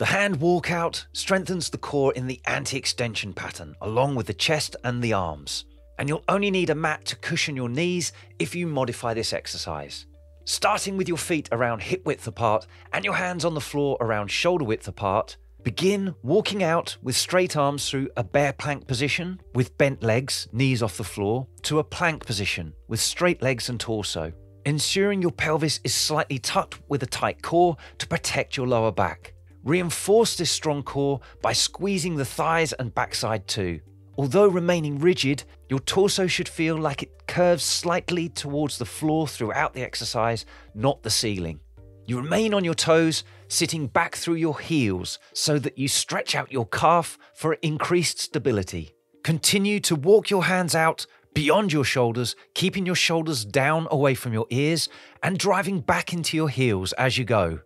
The hand walkout strengthens the core in the anti extension pattern, along with the chest and the arms. And you'll only need a mat to cushion your knees if you modify this exercise. Starting with your feet around hip width apart and your hands on the floor around shoulder width apart, begin walking out with straight arms through a bear plank position with bent legs, knees off the floor, to a plank position with straight legs and torso, ensuring your pelvis is slightly tucked with a tight core to protect your lower back. Reinforce this strong core by squeezing the thighs and backside too. Although remaining rigid, your torso should feel like it curves slightly towards the floor throughout the exercise, not the ceiling. You remain on your toes, sitting back through your heels so that you stretch out your calf for increased stability. Continue to walk your hands out beyond your shoulders, keeping your shoulders down away from your ears and driving back into your heels as you go.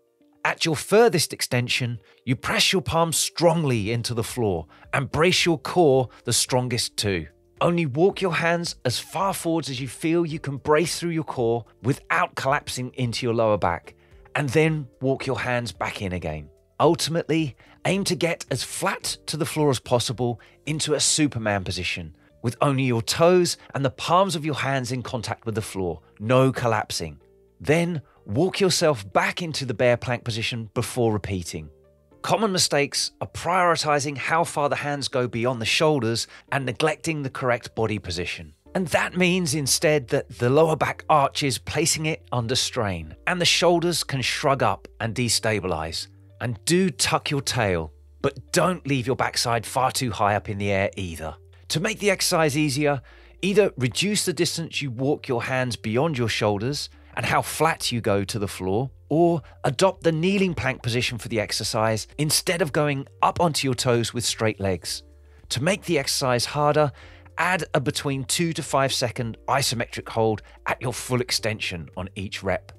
At your furthest extension, you press your palms strongly into the floor and brace your core the strongest too. Only walk your hands as far forwards as you feel you can brace through your core without collapsing into your lower back, and then walk your hands back in again. Ultimately, aim to get as flat to the floor as possible into a Superman position, with only your toes and the palms of your hands in contact with the floor, no collapsing. Then walk yourself back into the bear plank position before repeating. Common mistakes are prioritizing how far the hands go beyond the shoulders and neglecting the correct body position. And that means instead that the lower back arches, placing it under strain, and the shoulders can shrug up and destabilize. And do tuck your tail, but don't leave your backside far too high up in the air either. To make the exercise easier, either reduce the distance you walk your hands beyond your shoulders and how flat you go to the floor, or adopt the kneeling plank position for the exercise instead of going up onto your toes with straight legs. To make the exercise harder, add a between 2 to 5 second isometric hold at your full extension on each rep.